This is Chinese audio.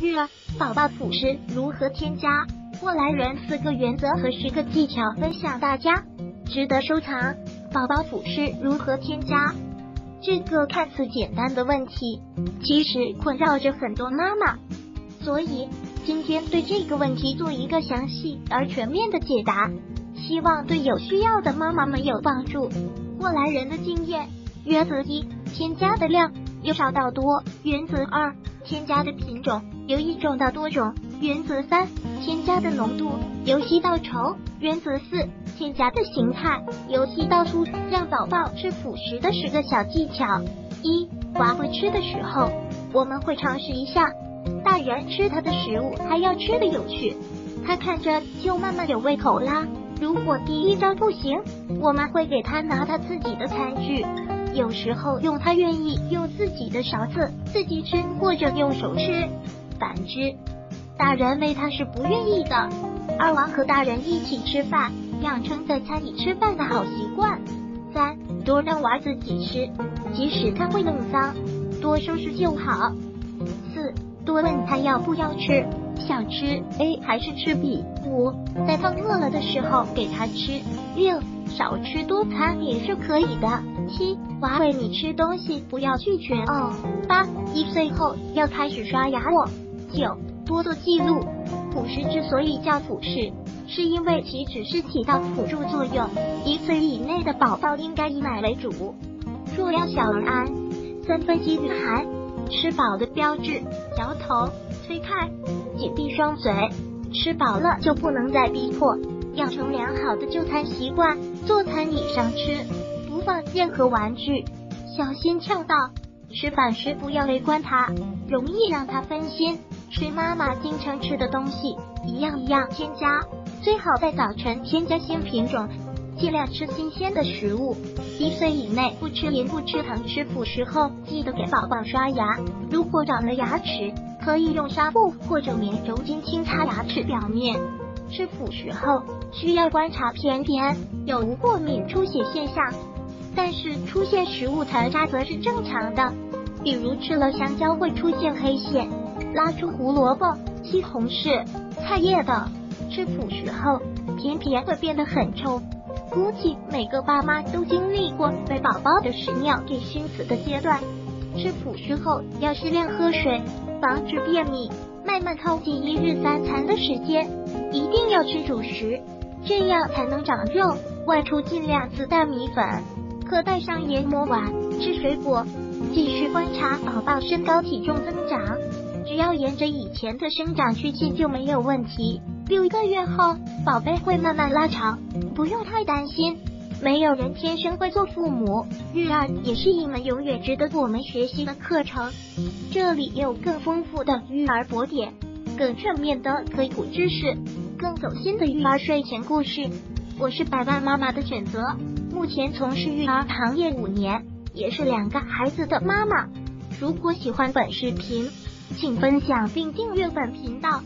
育儿宝宝辅食如何添加？过来人四个原则和十个技巧分享大家，值得收藏。宝宝辅食如何添加？这个看似简单的问题，其实困扰着很多妈妈。所以今天对这个问题做一个详细而全面的解答，希望对有需要的妈妈们有帮助。过来人的经验：原则一，添加的量由少到多；原则二。添加的品种由一种到多种。原则三：添加的浓度由稀到稠。原则四：添加的形态由细到粗。让宝宝吃辅食的十个小技巧。一，娃会吃的时候，我们会尝试一下，大人吃他的食物还要吃的有趣，他看着就慢慢有胃口啦。如果第一招不行，我们会给他拿他自己的餐具。有时候用他愿意用自己的勺子自己吃，或者用手吃。反之，大人喂他是不愿意的。二娃和大人一起吃饭，养成在餐里吃饭的好习惯。三多让娃自己吃，即使他会弄脏，多收拾就好。四多问他要不要吃，想吃 A 还是吃 B。五在他饿了的时候给他吃。六少吃多餐也是可以的。七，娃喂你吃东西不要拒绝哦。八，一岁后要开始刷牙哦。九，多做记录。辅食之所以叫辅食，是因为其只是起到辅助作用。一岁以内的宝宝应该以奶为主。若要小儿安，三分饥与寒，吃饱的标志：摇头、推开、紧闭双嘴。吃饱了就不能再逼迫，养成良好的就餐习惯，坐餐椅上吃。不放任何玩具，小心呛到。吃饭时不要围观他，容易让他分心。吃妈妈经常吃的东西，一样一样添加。最好在早晨添加新品种，尽量吃新鲜的食物。一岁以内不吃盐不吃糖，吃辅食后记得给宝宝刷牙。如果长了牙齿，可以用纱布或者棉柔巾轻擦牙齿表面。吃辅食后需要观察偏偏有无过敏出血现象。但是出现食物残渣则是正常的，比如吃了香蕉会出现黑线，拉出胡萝卜、西红柿、菜叶等。吃辅食后，甜甜会变得很臭。估计每个爸妈都经历过被宝宝的屎尿给熏死的阶段。吃辅食后要适量喝水，防止便秘。慢慢靠近一日三餐的时间，一定要吃主食，这样才能长肉。外出尽量自带米粉。可带上研磨碗，吃水果，继续观察宝宝身高体重增长，要沿着以前的生长曲线就没有问题。六个月后，宝贝会慢慢拉长，不用太担心。没有人天生会做父母，育儿也是一门永远值得我们学习的课程。这里也有更丰富的育儿博点，更全面的科普知识，更走心的育儿睡前故事。我是百万妈妈的选择。目前从事育儿行业五年，也是两个孩子的妈妈。如果喜欢本视频，请分享并订阅本频道。